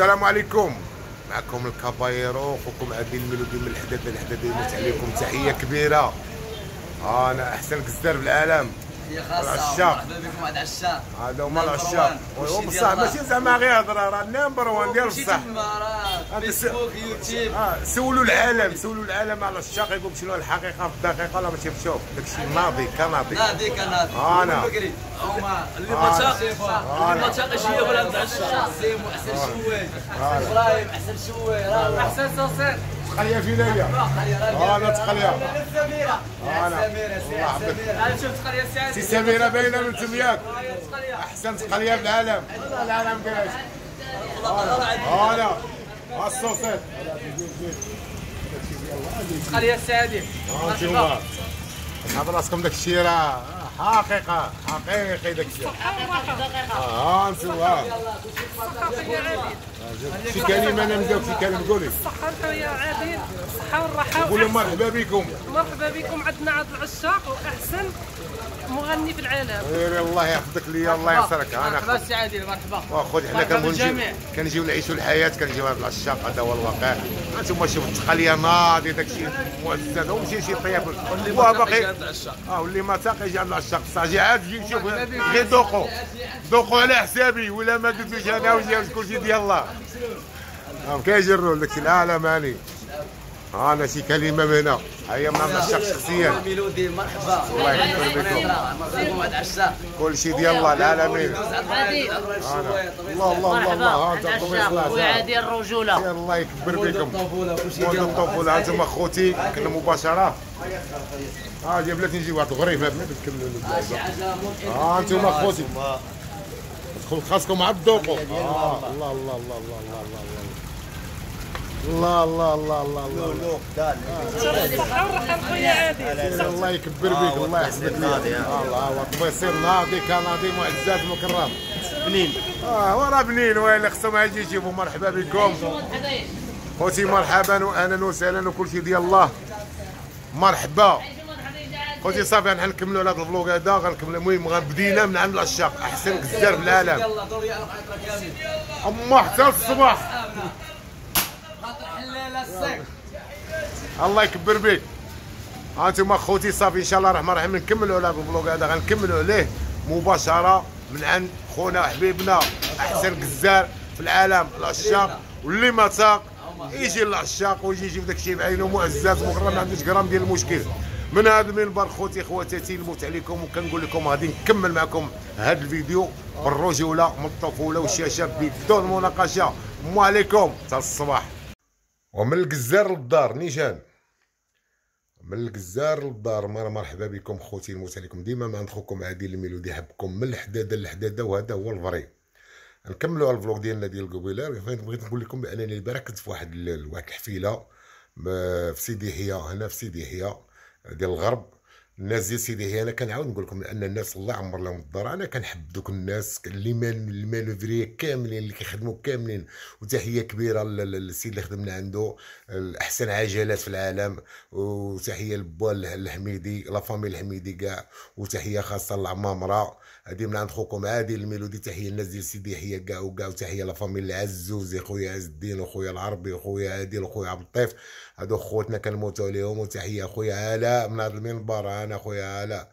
السلام عليكم. معكم الكابايرو أخوكم عادل الميلودي من الحداد للحداد يموت عليكم تحية كبيرة. أنا أحسن كزار في العالم العشاق. مرحبا بكم عند العشاق هذا هما العشاق one. هو كلشي بصح ديال ماشي. زعما غير هضره راه نمبر وان ديال بصح. فيسبوك يوتيوب آه سولوا العالم سولوا العالم على العشاق يقول شنو الحقيقة في الدقيقة. لا ماشي بشوف داكشي ناضي كناضي نادي كنادي أنا. بكري. عمر اللي تاقش اللي ما تاقش هي ولا عند العشاق سيمو أحسن شوي. إبراهيم أحسن شوي. أحسن صوصير تقليه فينا هي أنا تقليه أنا شفت قرية سعيد سي سميرة باينة من تمياك أحسن تقليه في العالم العالم كاش أنا الصوصات قرية سعيد انتوما حاب راسكم داك الشيء راه حقيقة حقيقي داك الشيء. آه انتوما شي كلمه أنا نبداو شي كلمه قولي الصحة يا عادل الصحة والراحة قول لهم مرحبا بكم. مرحبا بكم عندنا عاد العشاق وأحسن. مغني في العالم. غير الله يحفظك ليا الله ينصرك أنا مرحبا سي عادل مرحبا. واخويا حنا بالجميع. كنجيو نعيشوا الحياة كنجيو هذا العشاق هذا هو الواقع أنتم شوفوا التقاليه ناضي داك الشيء مؤسسات ومشي شي طيب وهو باقي آه واللي ما تاقي يجي عند العشاق بصح جي عاد يجي يشوف غير دوقو. دوقو على حسابي. ولا ما درتوش أنا وجا كلشي ديال الله. نعم، هم يجروا لك؟ لا لا ماني. آه، أنا شي كلمة من هنا هيا ما مسك شخصيا. ميلودي مرحبا. الله يكثر بكم كل شيء ديال الله العالمين آه، نعم. الله الله الله الله الله الطبيب وعادي الرجولة. الله يكبر بكم. مود الطفولة. أنتم أخوتي كنا مباشرة. آه، ها جاب لك نجي واحد الغريب ها أنتم أخوتي. دخل خاصكم مع الذوقوا آه. الله. الله الله الله الله الله الله الله. الله الله الله عادل الله. يكبر بك الله يحفظك ليا الله طبيصير ناضي كناضي معزز مكرم. بنين. آه وراه بنين وين خصهم يجي يجيبوا مرحبا بكم. خوتي مرحبا واهلا وسهلا وكل شيء ديال الله. مرحبا. خوتي صافي غنحن نكملوا على هذا الفلوق هذا غنكملوا المهم غنبدينا من عند العشاق. أحسن كزار في العالم يلا دوري أما حتى الصباح. خاطر الله يكبر بك هانتوما خوتي صافي إن شاء الله الرحمن الرحيم نكملوا على هذا الفلوق هذا غنكملوا عليه مباشرة من عند خونا حبيبنا أحسن كزار في العالم العشاق. واللي ما تاق يجي العشاق ويجي يجيب داك الشيء بعينه معزز مكرم ما عندوش غرام ديال المشكل. من هذا المنبر خوتي خواتاتي الموت عليكم وكنقول لكم غادي نكمل معكم هذا الفيديو بالرجوله من الطفوله والشاشة بدون مناقشة. السلام عليكم. الصباح. ومن الجزار للدار نيشان. من الجزار للدار مر- مرحبا بكم خوتي الموت عليكم. ديما مع خوكم عادل الميلودي يحبكم من الحدادة للحدادة وهذا هو ال vrai. نكملوا على ال vlog ديالنا ديال قبيله بغيت نقول لكم بأنني البارح كنت في واحد واحد الحفيلة في سيدي يحيى هنا في سيدي يحيى. ديال الغرب. الناس ديال سيدي يحيى أنا كنعاود نقول لكم أن الناس الله يعمر لهم الدار. أنا كنحب دوك الناس اللي مان ال manœuvriers كاملين اللي كيخدموا كاملين. وتحية كبيرة لل- لل- للسيد اللي خدمنا عنده احسن عجلات في العالم. وتحية لبوا الحميدي la famille الحميدي كاع. وتحية خاصة للعمامرة. هذه من عند خوكم عادل الميلودي. تحية للناس ديال سيدي يحيى كاع وكاع. وتحية ل famille العزوزي خويا عز الدين وخويا العربي وخويا عادل وخويا عبد اللطيف هادو خوتنا كنموتوا عليهم وتحية خويا علاء من هذا المنبر أنا خويا علاء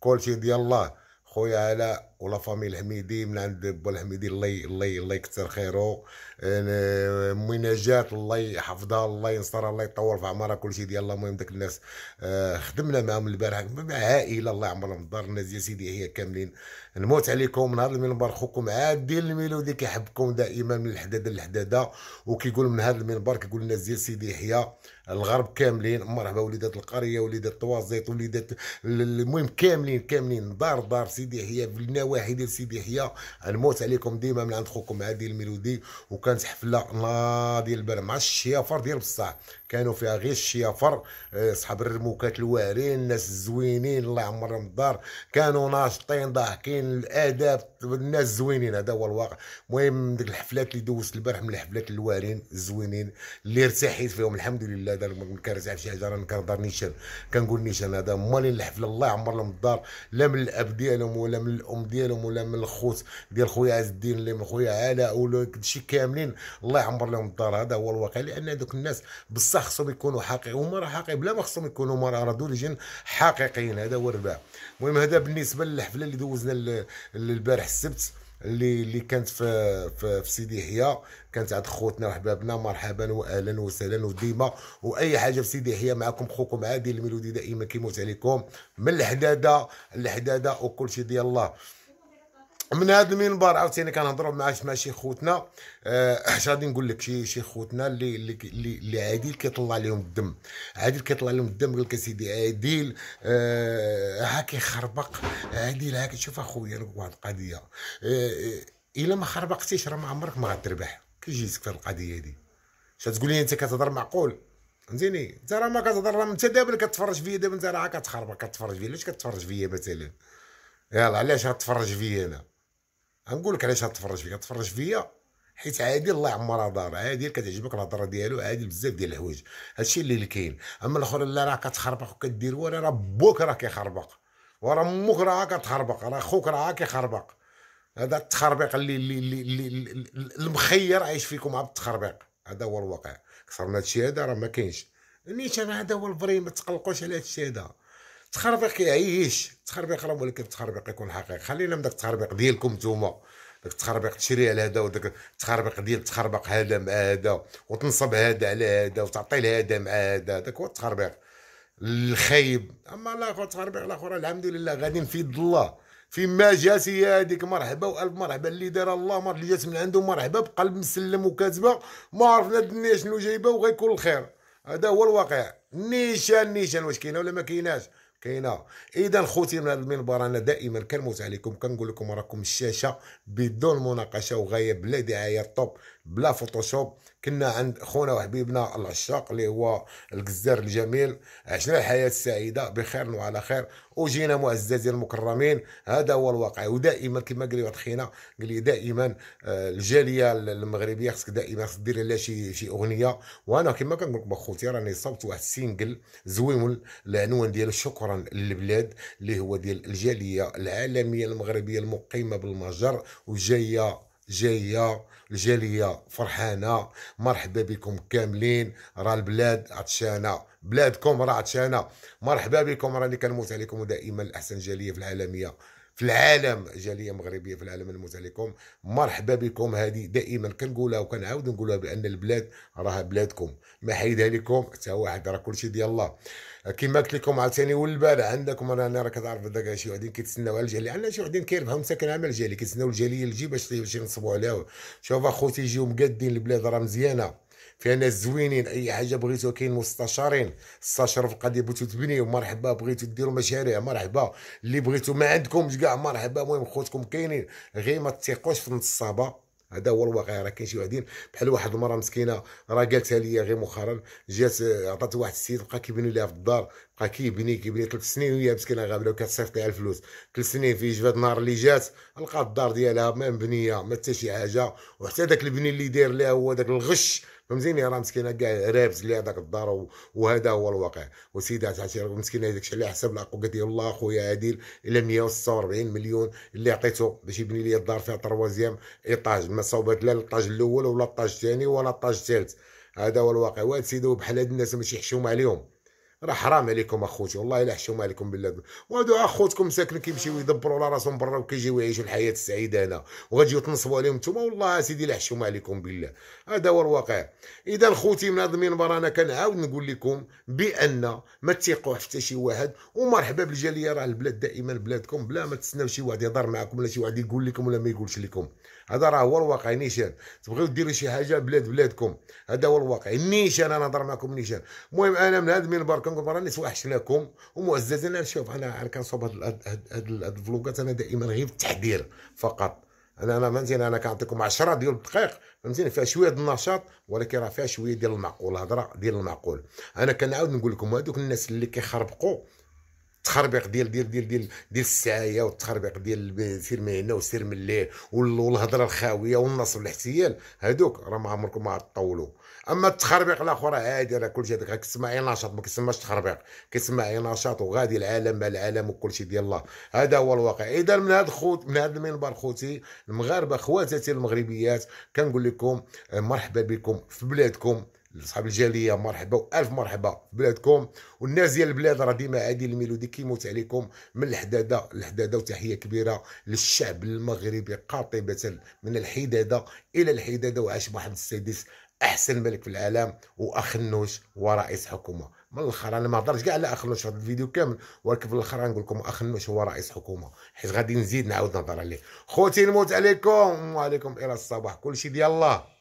كلشي ديال الله خويا علاء و la famille الحميدي من عند بو الحميدي الله الله الله يكثر خيره. امي نجاة الله يحفظها الله ينصرها الله يطول في عمرها كلشي ديال الله المهم داك الناس آه، خدمنا معاهم البارح. مع عائلة الله يعمرهم. الدار الناس ديال سيدي هي كاملين. نموت عليكم هذا المنبر خوكم عادل الميلودي كيحبكم دائما من الحدادة للحدادة. وكيقول من هذا المنبر كيقول الناس ديال سيدي يحيى الغرب كاملين. مرحبا وليدات القرية وليدات طوازيط وليدات ال- المهم كاملين كاملين. دار دار سيدي يحيى في النواحي ديال سيدي يحيى. نموت عليكم ديما من عند خوكم عادل الميلودي وكانت حفله ناضي البارح مع الشيافر ديال بصح. كانوا فيها غير الشيافر آه، صحاب الرموكات الواعرين الناس الزوينين الله يعمرهم الدار. كانوا ناشطين ضاحكين الآداب الناس زوينين هذا هو الواقع. المهم ديك الحفلات اللي دوزت البارح من الحفلات الواعرين الزوينين اللي ارتحيت فيهم الحمد لله دار ما كنرتاح شي حاجة راني كنهضر نيشان. كنقول نيشان هذا. مالين الحفله الله يعمر لهم الدار. لا من الأب ديالهم ولا من الأم ديالهم ديالهم ولا من الخوت ديال خويا عز الدين اللي من خويا علاء ولا شي كاملين الله يعمر لهم الدار. هذا هو الواقع. لأن هذوك الناس بصح خصهم يكونوا حقيقيين هما راه حقيقيين بلا ما خصهم يكونوا مرة راه دولجين حقيقيين. هذا هو الرباع المهم هذا بالنسبة للحفلة اللي دوزنا البارح السبت اللي اللي كانت في في, في سيدي يحيى كانت عند خوتنا وحبابنا مرحبا وأهلا وسهلا وديما. وأي حاجة في سيدي يحيى معكم خوكم عادل الميلودي دائما كيموت عليكم. من الحدادة الحدادة وكل شيء ديال الله. من هذا المنبر عاوتاني كنهضروا مع مع شي خوتنا اش غادي نقول لك شي شي خوتنا اللي اللي اللي عادل كيطلع لهم الدم. عادل كيطلع لهم الدم قال لك أسيدي عادل آه ها كيخربق عادل ها شوف أخويا واحد القضية. آه إلا ما خربقتيش راه ما عمرك ما غتربح. كيجيك في القضية دي؟ اش تقول لي أنت كتهضر معقول؟ فهمتيني؟ أنت راه ما كتهضر راه أنت دابا كتفرج فيا دابا أنت راه كتخربق كتفرج فيا. علاش كتفرج فيا مثلا؟ يلا علاش غتفرج فيا أنا؟ غنقول لك علاش غتفرج فيا تفرج فيا حيت عادي الله يعمرها دار عادي كتعجبك الهضرة ديالو عادي بزاف ديال الحوايج. هادشي اللي كاين. أما الأخر لا راه كتخربق وكدير ورا راه بوك راه كيخربق. ورا أمك راه كتخربق راه خوك راه كيخربق. هذا التخربيق اللي اللي اللي, اللي المخير عايش فيكم مع التخربيق. هذا هو الواقع. كثر هادشي هذا راه ما كاينش. نيشان هذا هو الفري ما تقلقوش على هادشي هذا. تخربيق كيعيش تخربيق راه ولكن التخربيق يكون حقيقي. خلينا من داك التخربيق ديالكم نتوما. داك التخربيق تشري على هذا وداك التخربيق ديال تخربق هذا مع هذا وتنصب هذا على هذا وتعطي لهذا مع هذا. داك هو التخربيق. الخايب. أما لا اخو التخربيق الآخر الحمد لله غادي في الله. فيما جات هي هذيك مرحبا وألف مرحبا. اللي دار الله مر اللي جات من عنده مرحبا بقلب مسلم وكاتبة ما عرفنا الدنيا شنو جايبة وغيكون الخير. هذا هو الواقع. نيشان نيشان واش كاينة ولا ما كايناش؟ كاينة. إذا خوتي من المنبر أنا دائما كنموت عليكم كنقول لكم راكم الشاشة بدون مناقشة وغاية بلا دعاية top بلا Photoshop. كنا عند خونا وحبيبنا العشاق اللي هو الجزار الجميل. عشنا الحياة السعيدة بخير وعلى خير. وجينا معززين المكرمين. هذا هو الواقع. ودائما كما قال لي واحد خينا قال لي دائما آه، الجالية المغربية خصك دائما خصك دير لها شي شي أغنية. وأنا كما كنقول لكم اخوتي راني صوبت واحد ال single زوين العنوان ديالو شكرا للبلاد اللي هو ديال الجالية العالمية المغربية المقيمة بالمهجر وجاية جاية الجالية فرحانة مرحبا بكم كاملين راه البلاد عطشانة بلادكم راه عطشانة مرحبا بكم راني كنموت عليكم ودائما احسن جالية في العالمية. في العالم جاليه مغربية في العالم نموت عليكم مرحبا بكم. هذه دائما كنقولها وكنعاود نقولها بأن البلاد راه بلادكم. ما حيدها لكم حتى واحد راه كلشي ديال الله. كما قلت لكم عاوتاني والبارح عندكم أنا راه كتعرف داك شي وحدين كيتسناو على الجالية. عندنا شي وحدين كيربحوا مساكن عمل الجالية؟ كيتسناو الجالية تجي باش ينصبوا عليها شوف أخوتي يجيو مقادين البلاد راه مزيانة. ناس زوينين أي حاجة بغيتو كاين مستشارين استشروا في القضية بغيتو تبنيو مرحبا بغيتو ديروا مشاريع مرحبا. اللي بغيتو ما عندكمش كاع مرحبا. المهم خوتكم كاينين. غير ما تثقوش في النصابة. هذا هو الواقع راه كاين شي وحدين بحال واحد المرأة مسكينة راه قالتها لي غير مؤخرا جات عطات واحد السيد بقى كيبني لها في الدار بقى كيبني كيبني. ثلاث سنين وهي مسكينة غابله وكتصيفط لها الفلوس. ثلاث سنين في جبات النهار اللي جات لقات الدار ديالها ما مبنية ما حتى شي حاجة. وحتى داك البني اللي داير لها هو داك الغش فهمتيني راه مسكينة كاع رابز ليها داك الدار وهذا هو الواقع. وسيدات عرفتي مسكينة هذاك الشيء على حسب العقل قالت لي والله خويا عادل إلى 146 مليون اللي عطيته باش يبني لي الدار فيها تروازيام إيطاج. ما صوبت لا الطاج الأول ولا الطاج الثاني ولا الطاج الثالث. هذا هو الواقع. وهاد السيد بحال هاد الناس ماشي يحشوم عليهم. راه حرام عليكم اخوتي والله إلا حشوم عليكم بالله. وهادو اخوتكم ساكنين كيمشيو يدبروا على راسهم برا وكيجيو يعيشوا الحياة السعيدة هنا. وغتجيو تنصبوا عليهم نتوما والله سيدي لا حشوم عليكم بالله. هذا هو الواقع. إذا خوتي من هذا المنبر أنا كنعاود نقول لكم بأن ما تثقوا حتى شي واحد. ومرحبا بالجالية راه البلاد دائما بلادكم بلا ما تسناو شي واحد يهضر معكم ولا شي واحد يقول لكم ولا ما يقولش لكم. هذا راه هو الواقع نيشان. تبغيو ديروا شي حاجة بلاد بلادكم. هذا هو الواقع. نيشان أنا نهضر معكم نيشان. المهم أنا من هذا المنبر كنقول راني توحشناكم ومعززين أنا شوف أنا أنا كنصوب هاد هاد الفلوقات أنا دائما غير التحذير فقط. أنا أنا فهمتيني أنا كنعطيكم 10 ديال الدقائق فهمتيني؟ فيها شوية ديال النشاط ولكن راه فيها شوية ديال المعقول الهضره ديال المعقول. أنا كنعاود نقول لكم هذوك الناس اللي كيخربقوا التخربيق ديال ديال ديال ديال ديال السعاية والتخربيق ديال سير من هنا وسير من الليل والهضرة الخاوية والنصب والاحتيال هادوك راه ما عمركم ما تطولوا أما التخربيق الآخر عادي راه كلشي هذاك كتسمع غير نشاط ما كيسماش تخربيق كيسمع غير نشاط وغادي العالم مع العالم وكلشي ديال الله. هذا هو الواقع. إذا من هذا خوت من هذا المنبر خوتي المغاربة خواتاتي المغربيات كنقول لكم مرحبا بكم في بلادكم. لصحاب الجالية مرحبا وألف مرحبا في بلادكم. والناس ديال البلاد راه ديما عادي الميلودي كيموت عليكم من الحدادة الحدادة وتحية كبيرة للشعب المغربي قاطبة من الحدادة إلى الحدادة. وعاش محمد السادس أحسن ملك في العالم وأخنوش ورئيس حكومة. من الأخر أنا ما هضرتش كاع على أخنوش في هذا الفيديو كامل ولكن في الأخر نقول لكم أخنوش هو رئيس حكومة حيت غادي نزيد نعاود نهضر عليه. خوتي نموت عليكم وعليكم إلى الصباح. كلشي ديال الله.